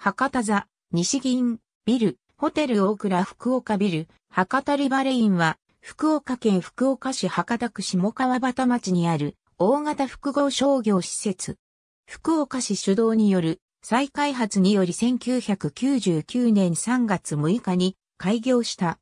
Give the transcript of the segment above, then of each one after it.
博多座、西銀、ビル、ホテル大倉福岡ビル、博多リバレインは、福岡県福岡市博多区下川端町にある大型複合商業施設。福岡市主導による再開発により1999年3月6日に開業した。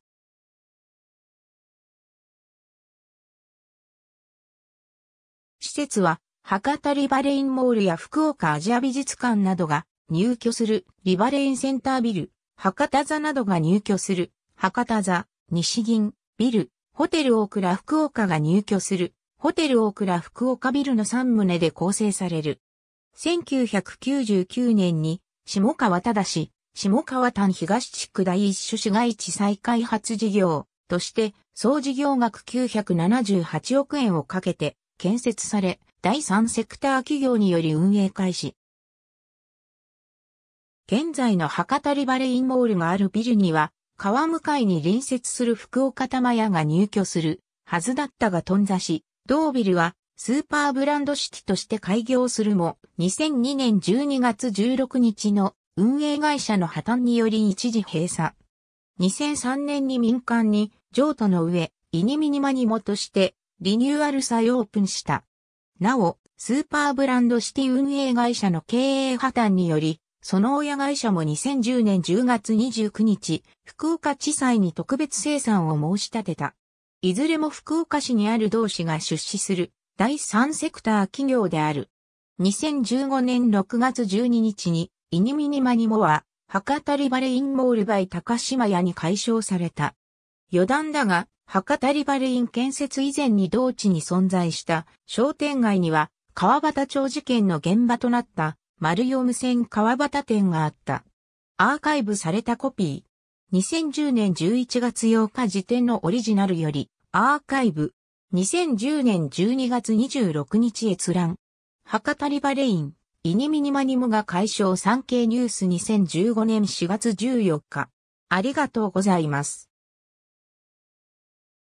施設は博多リバレインモールや福岡アジア美術館などが入居するリバレインセンタービル、博多座などが入居する博多座、西銀、ビル、ホテル大倉福岡が入居するホテル大倉福岡ビルの3棟で構成される。1999年に下川正下川丹東地区第一種市街地再開発事業として総事業額978億円をかけて建設され第三セクター企業により運営開始。現在の博多リバレインモールがあるビルには、川向かいに隣接する福岡玉屋が入居するはずだったが頓挫し、同ビルはスーパーブランドシティとして開業するも、2002年12月16日の運営会社の破綻により一時閉鎖。2003年に民間に譲渡の上、イニミニマニモとしてリニューアル再オープンした。なお、スーパーブランドシティ運営会社の経営破綻により、その親会社も2010年10月29日、福岡地裁に特別生産を申し立てた。いずれも福岡市にある同市が出資する第三セクター企業である。2015年6月12日に、イニミニマニモは、博多リバレインモールバイ高島屋に解消された。余談だが、博多リバレイン建設以前に同地に存在した商店街には、川端町事件の現場となった丸四無線川端店があった。アーカイブされたコピー。2010年11月8日時点のオリジナルより、アーカイブ。2010年12月26日閲覧。博多リバレイン、イニミニマニモが解消産経ニュース2015年4月14日。ありがとうございます。